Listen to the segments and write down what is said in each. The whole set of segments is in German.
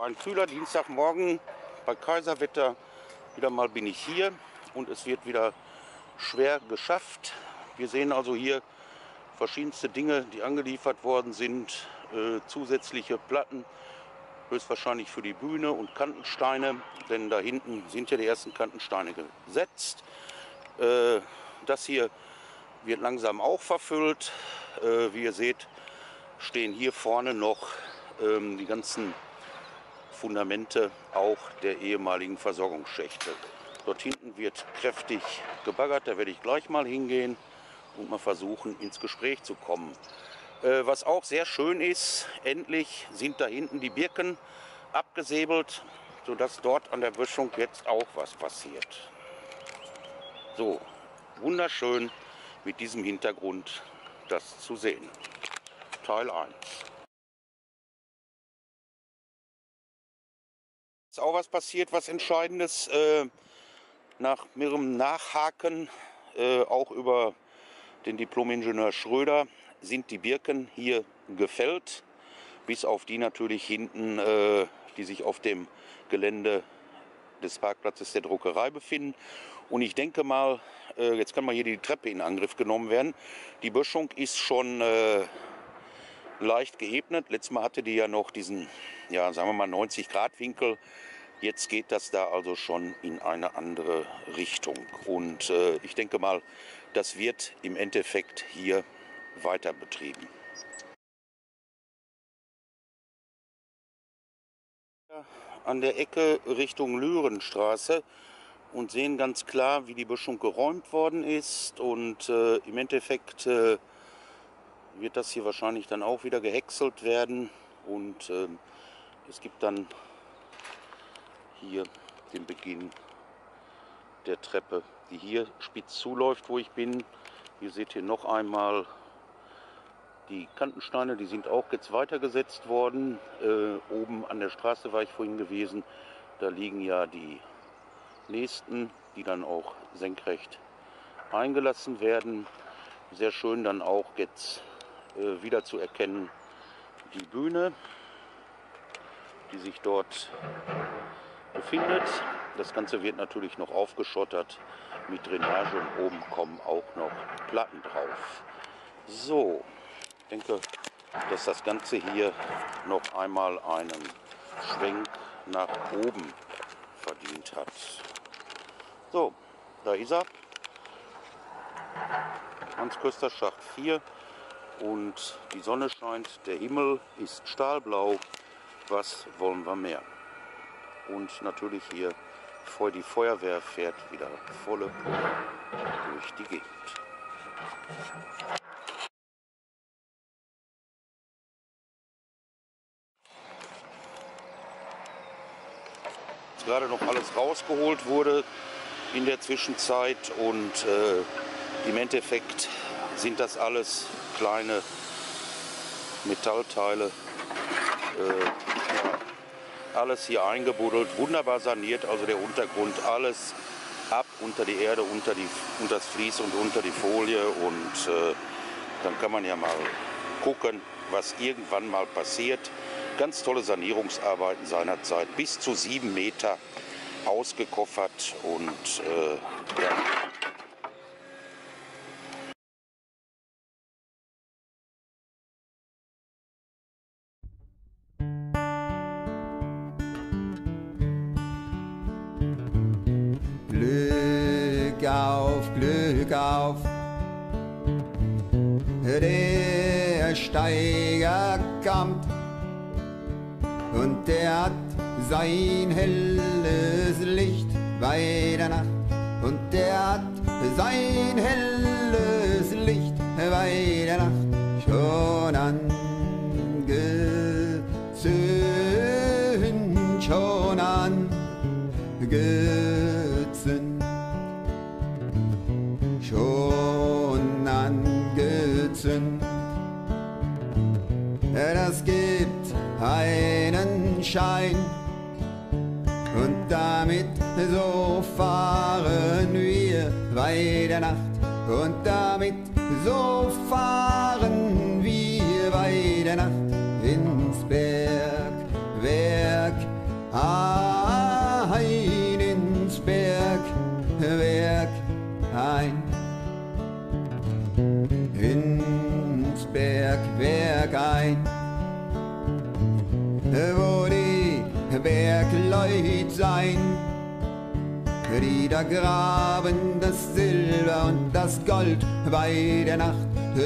Ein kühler Dienstagmorgen bei Kaiserwetter. Wieder mal bin ich hier und es wird wieder schwer geschafft. Wir sehen also hier verschiedenste Dinge, die angeliefert worden sind. Äh, zusätzliche Platten, höchstwahrscheinlich für die Bühne und Kantensteine, denn da hinten sind ja die ersten Kantensteine gesetzt. Äh, das hier wird langsam auch verfüllt. Äh, wie ihr seht, stehen hier vorne noch ähm, die ganzen Fundamente auch der ehemaligen Versorgungsschächte. Dort hinten wird kräftig gebaggert, da werde ich gleich mal hingehen und mal versuchen, ins Gespräch zu kommen. Äh, was auch sehr schön ist, endlich sind da hinten die Birken abgesäbelt, sodass dort an der Böschung jetzt auch was passiert. So, wunderschön mit diesem Hintergrund das zu sehen. Teil 1. Auch was passiert, was Entscheidendes. Äh, nach mehrerem Nachhaken, äh, auch über den Diplom-Ingenieur Schröder, sind die Birken hier gefällt. Bis auf die natürlich hinten, äh, die sich auf dem Gelände des Parkplatzes der Druckerei befinden. Und ich denke mal, jetzt kann mal hier die Treppe in Angriff genommen werden. Die Böschung ist schon leicht geebnet. Letztes Mal hatte die ja noch diesen, ja, sagen wir mal 90 Grad Winkel. Jetzt geht das da also schon in eine andere Richtung. Und äh, ich denke mal, das wird im Endeffekt hier weiter betrieben. An der Ecke Richtung Lürenstraße und sehen ganz klar, wie die Böschung geräumt worden ist. Und äh, im Endeffekt äh, wird das hier wahrscheinlich dann auch wieder gehäckselt werden und äh, es gibt dann hier den Beginn der Treppe, die hier spitz zuläuft, wo ich bin. Ihr seht hier noch einmal die Kantensteine, die sind auch jetzt weitergesetzt worden. Äh, oben an der Straße war ich vorhin gewesen. Da liegen ja die nächsten, die dann auch senkrecht eingelassen werden. Sehr schön dann auch jetzt äh, wieder zu erkennen die Bühne, die sich dort befindet. Das Ganze wird natürlich noch aufgeschottert mit Drainage und oben kommen auch noch Platten drauf. So, ich denke, dass das Ganze hier noch einmal einen Schwenk nach oben verdient hat. So, da ist er. Hans Köster Schacht 4 und die Sonne scheint, der Himmel ist stahlblau. Was wollen wir mehr? Und natürlich hier die Feuerwehr fährt wieder volle durch die Gegend. Jetzt gerade noch alles rausgeholt wurde in der Zwischenzeit und äh, im Endeffekt sind das alles kleine Metallteile. Äh, alles hier eingebuddelt, wunderbar saniert, also der Untergrund, alles ab unter die Erde, unter, die, unter das Vlies und unter die Folie und äh, dann kann man ja mal gucken, was irgendwann mal passiert. Ganz tolle Sanierungsarbeiten seinerzeit, bis zu sieben Meter ausgekoffert und äh, ja, auf, Glück auf. Der Steiger kommt und der hat sein helles Licht bei der Nacht und der hat sein helles Licht bei der Nacht schon angezündet, schon angezündet. Das gibt einen Schein. Und damit so fahren wir bei der Nacht. Und damit so fahren wir bei der Nacht. Ins Bergwerk ein die da graben das Silber und das Gold bei der Nacht,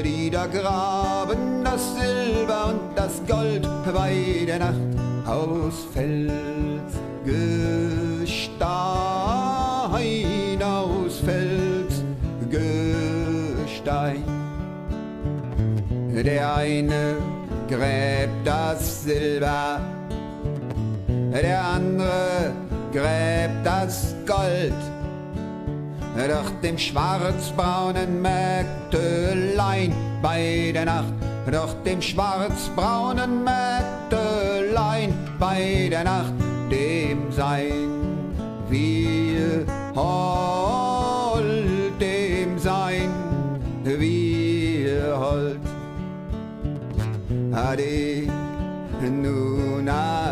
die da graben das Silber und das Gold bei der Nacht aus Felsgestein, aus Felsgestein. Der eine gräbt das Silber, der andere gräbt das Gold. Doch dem schwarzbraunen Mägdelein bei der Nacht, doch dem schwarzbraunen Mägdelein bei der Nacht, dem sein wir hold, dem sein wir hold. Ade, nun ade,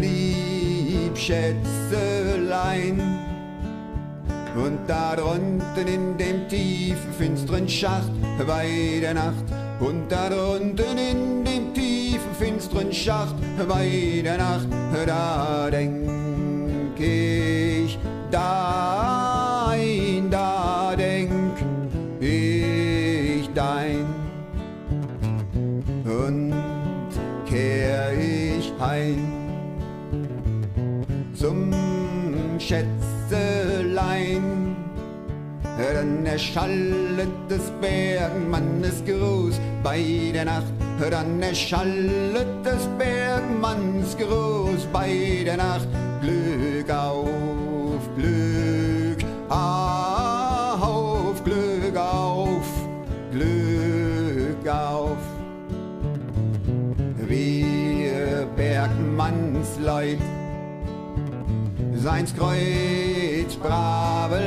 lieb Schätzelein. Und da drunten in dem tiefen, finsteren Schacht bei der Nacht. Und da drunten in dem tiefen, finsteren Schacht bei der Nacht, da denk ich dein, Schätzelein. Dann erschallet des Bergmannes Gruß bei der Nacht. Dann erschallet des Bergmanns Gruß bei der Nacht. Glück auf, Glück auf, Glück auf, Glück auf. Wir Bergmannsleut seins Kreuz, brave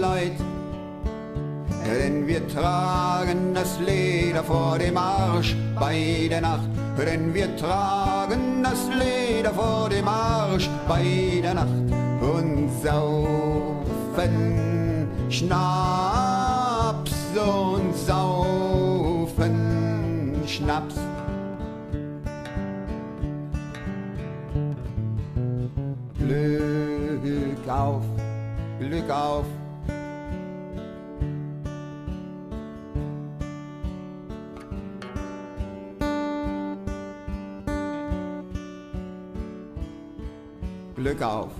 Leut. Denn wir tragen das Leder vor dem Arsch bei der Nacht. Denn wir tragen das Leder vor dem Arsch bei der Nacht und saufen Schnaps und saufen Schnaps. Glück auf. Glück auf.